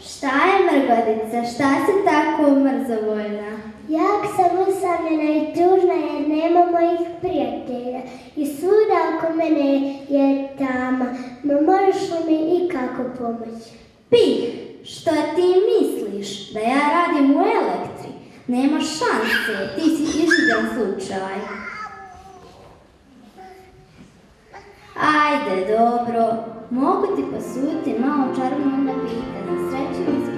Šta je mrgodica? Šta si tako mrzovoljna? Jak sam usamljena i tužna jer nema mojih prijatelja. I svuda oko mene je tama. Ma možeš li mi ikako pomoći? Pih, što ti misliš? Da ja radim u elektri? Nema šanse, ti si izgubljen slučaj. Ajde, dobro. Mogu ti posuditi malo čarobnog napita za sreću i.